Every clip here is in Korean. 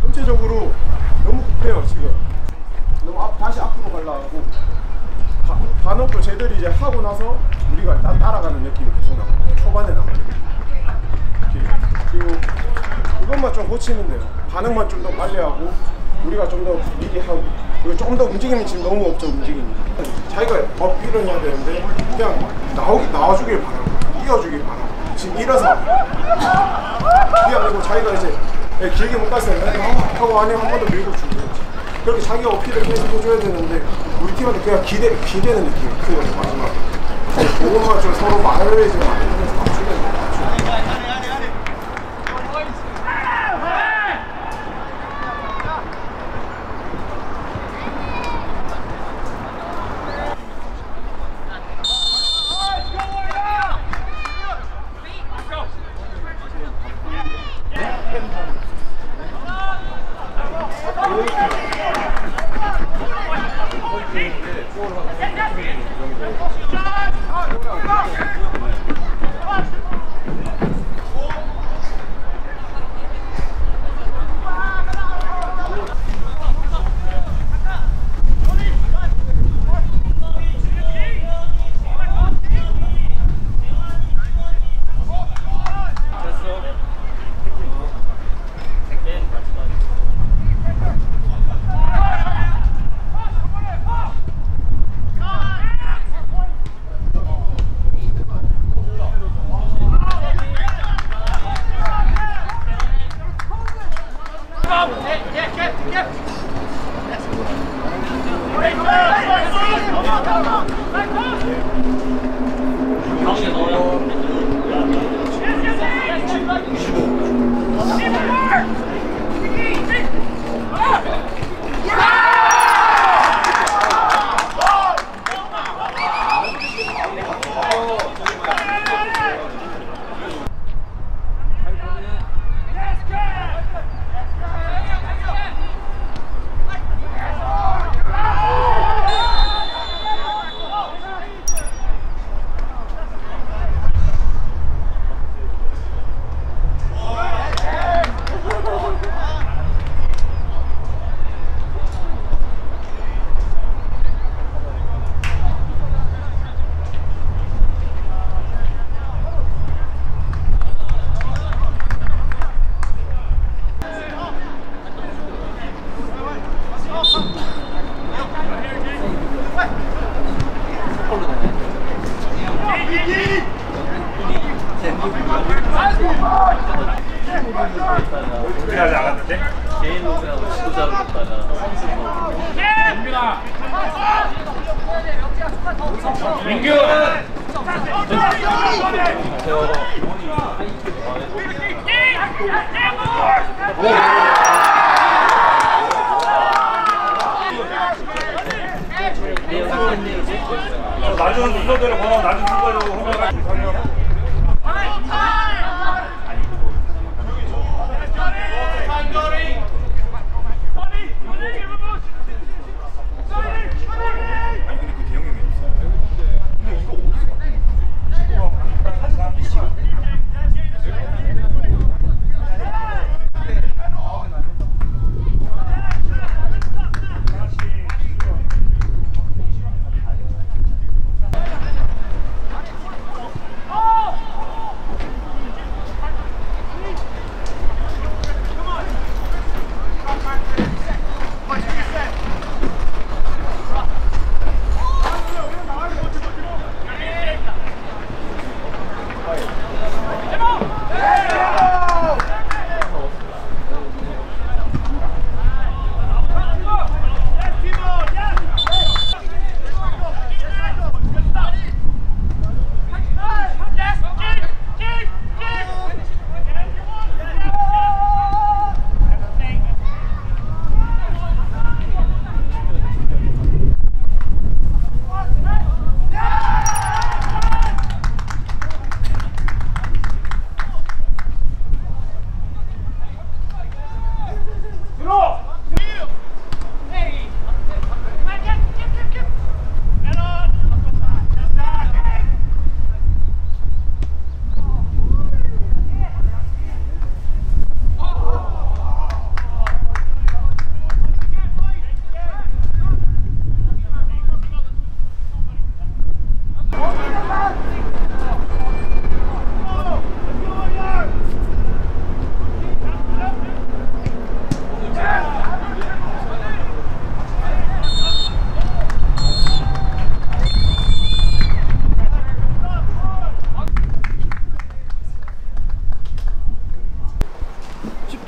전체적으로 너무 급해요 지금 너무 앞, 다시 앞으로 가려고 바- 반응도 쟤들 이 이제 하고 나서 우리가 따, 따라가는 느낌이 계속 나거든요 초반에 이렇게. 그리고 그것만 좀 고치면 돼요. 반응만 좀 더 빨리 하고 우리가 좀더 미리 하고 그리고 조금 더 움직임이 지금 너무 없죠 움직임이. 자기가 더 밀어내야 되는데 그냥 나오기 나와주길 바라고 이어주길 바라고 지금 일어서. 아니고 자기가 이제 예, 길게 못 갔어요. 하고 아니면 한번 더 밀고 주고 그렇게 자기가 어필을 계속 해줘야 되는데 우리 팀한테 그냥 기대, 기대는 느낌이 크거든요 마지막에. 그것만 좀 서로 말을 이제 맞추면서 맞추면 개인 로그하고 지도자로 했다가 민규! 어, 낮은 순서대로 걸어, 낮은 순서대로 허물하고 아니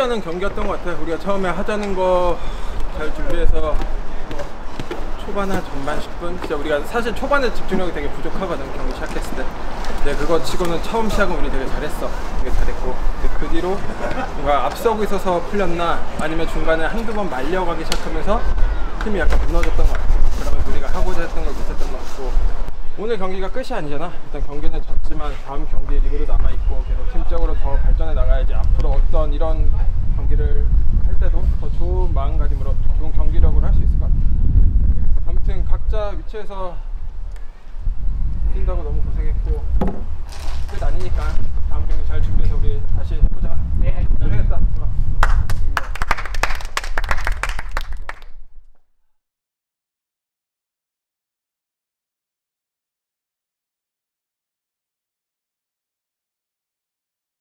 쉽지 않은 경기였던 것 같아요. 우리가 처음에 하자는 거 잘 준비해서 초반한 전반 10분 진짜 우리가 사실 초반에 집중력이 되게 부족하거든 경기 시작했을 때. 근데 그거 치고는 처음 시작은 우리 되게 잘했어. 되게 잘했고 근데 그 뒤로 뭔가 앞서고 있어서 풀렸나 아니면 중간에 한두 번 말려가기 시작하면서 팀이 약간 무너졌던 것 같아. 그러면 우리가 하고자 했던 걸 못했던 것 같고 오늘 경기가 끝이 아니잖아. 일단 경기는 졌지만 다음 경기 리그도 남아 있고 계속 팀적으로 더 발전해 나가야지. 앞으로 어떤 이런 경기를 할 때도 더 좋은 마음가짐으로 좋은 경기력으로 할 수 있을 것 같아. 아무튼 각자 위치에서